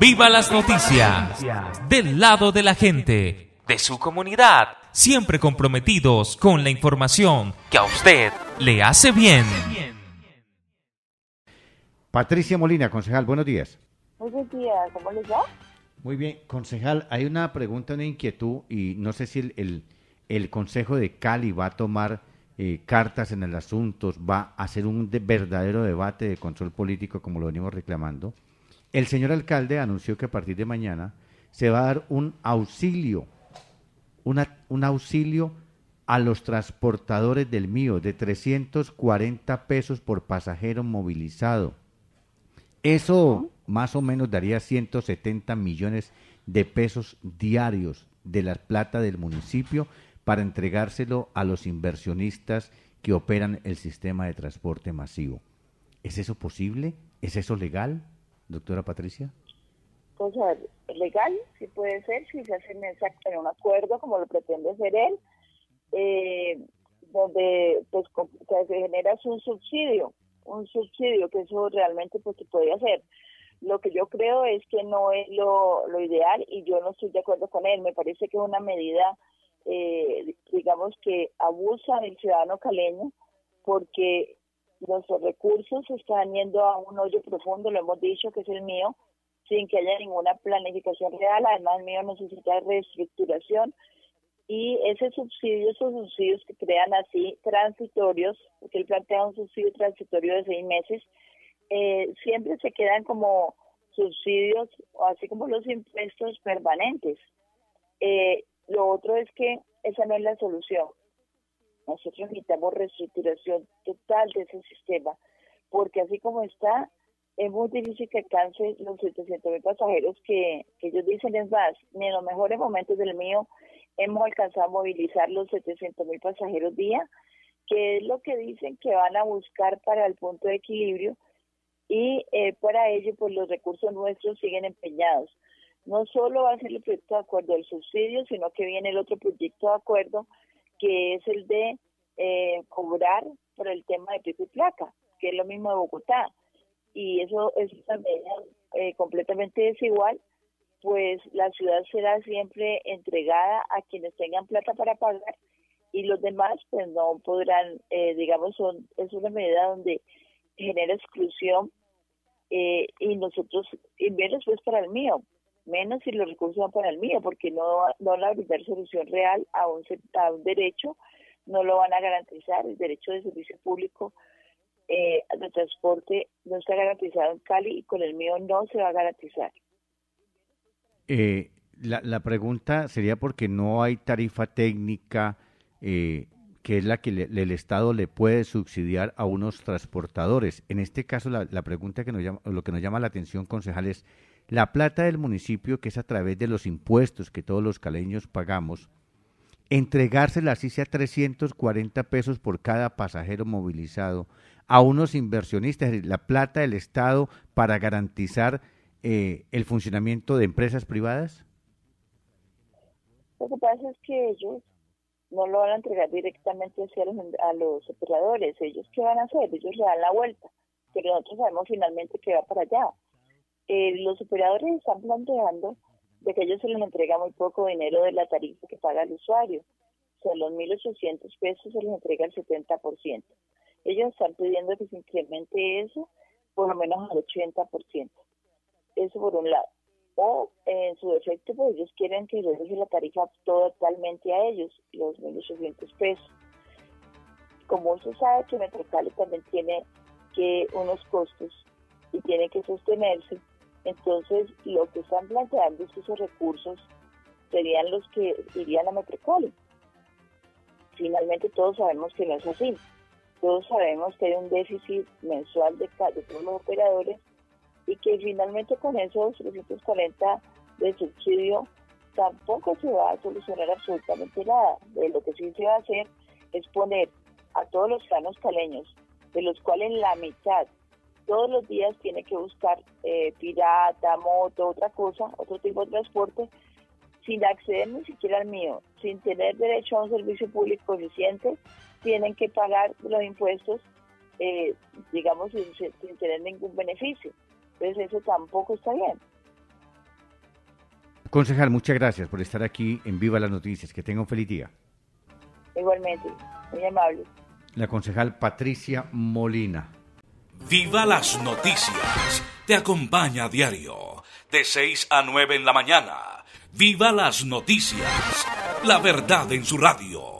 Viva las noticias. Del lado de la gente, de su comunidad, siempre comprometidos con la información que a usted le hace bien. Patricia Molina, concejal, buenos días. Buenos días, ¿cómo les va? Muy bien, concejal, hay una pregunta, una inquietud y no sé si el, el, Consejo de Cali va a tomar eh, cartas en el asunto, va a hacer un verdadero debate de control político como lo venimos reclamando. El señor alcalde anunció que a partir de mañana se va a dar un auxilio, una, un auxilio a los transportadores del mío de 340 pesos por pasajero movilizado. Eso más o menos daría 170 millones de pesos diarios de la plata del municipio para entregárselo a los inversionistas que operan el sistema de transporte masivo. ¿Es eso posible? ¿Es eso legal, doctora Patricia? Pues legal, sí puede ser, si se hace en un acuerdo como lo pretende hacer él, eh, donde pues se genera un subsidio un subsidio, que eso realmente pues se puede hacer. Lo que yo creo es que no es lo, lo ideal y yo no estoy de acuerdo con él. Me parece que es una medida, eh, digamos, que abusa del ciudadano caleño porque nuestros recursos están yendo a un hoyo profundo, lo hemos dicho, que es el mío, sin que haya ninguna planificación real. Además, el mío necesita reestructuración y ese subsidio, esos subsidios que crean así transitorios, porque él plantea un subsidio transitorio de seis meses, eh, siempre se quedan como subsidios, así como los impuestos permanentes. Eh, lo otro es que esa no es la solución. Nosotros necesitamos reestructuración total de ese sistema, porque así como está, es muy difícil que alcance los 700 mil pasajeros que, que ellos dicen es más, ni en los mejores momentos del mío hemos alcanzado a movilizar los 700 mil pasajeros día, que es lo que dicen que van a buscar para el punto de equilibrio y eh, para ello pues los recursos nuestros siguen empeñados. No solo va a ser el proyecto de acuerdo del subsidio, sino que viene el otro proyecto de acuerdo que es el de eh, cobrar por el tema de pico y placa, que es lo mismo de Bogotá. Y eso es también eh, completamente desigual pues la ciudad será siempre entregada a quienes tengan plata para pagar y los demás pues no podrán, eh, digamos, son, es una medida donde genera exclusión eh, y nosotros, y menos pues para el mío, menos si los recursos van para el mío, porque no, no van a brindar solución real a un, derecho, no lo van a garantizar, el derecho de servicio público eh, de transporte no está garantizado en Cali y con el mío no se va a garantizar. Eh, la, la, pregunta sería porque no hay tarifa técnica eh, que es la que el Estado le puede subsidiar a unos transportadores. En este caso, la, la, pregunta que nos llama, lo que nos llama la atención, concejal, es la plata del municipio, que es a través de los impuestos que todos los caleños pagamos, entregársela así sea 340 pesos por cada pasajero movilizado a unos inversionistas, la plata del Estado para garantizar eh, el funcionamiento de empresas privadas? Lo que pasa es que ellos no lo van a entregar directamente los, a los operadores. ¿Ellos qué van a hacer? Ellos le dan la vuelta, pero nosotros sabemos finalmente que va para allá. Eh, los operadores están planteando de que ellos se les entrega muy poco dinero de la tarifa que paga el usuario. O sea, los 1.800 pesos se les entrega el 70%. Ellos están pidiendo que se incremente eso por lo menos al 80%. Eso por un lado. O en su defecto, pues ellos quieren que les deje la tarifa totalmente a ellos, los 1.800 pesos. Como usted sabe que Metrocali también tiene que unos costos y tiene que sostenerse, entonces lo que están planteando es que esos recursos serían los que irían a Metrocali. Finalmente todos sabemos que no es así. Todos sabemos que hay un déficit mensual de, de todos los operadores y que finalmente con esos 340 de subsidio tampoco se va a solucionar absolutamente nada. De lo que sí se va a hacer es poner a todos los ciudadanos caleños, de los cuales la mitad todos los días tiene que buscar eh, pirata, moto, otra cosa, otro tipo de transporte, sin acceder ni siquiera al mío, sin tener derecho a un servicio público eficiente, tienen que pagar los impuestos, eh, digamos, sin tener ningún beneficio. Entonces eso tampoco está bien. Concejal, muchas gracias por estar aquí en Viva las Noticias. Que tenga un feliz día. Igualmente, muy amable. La concejal Patricia Molina. Viva las noticias. Te acompaña a diario, de 6 a 9 en la mañana. Viva las noticias. La verdad en su radio.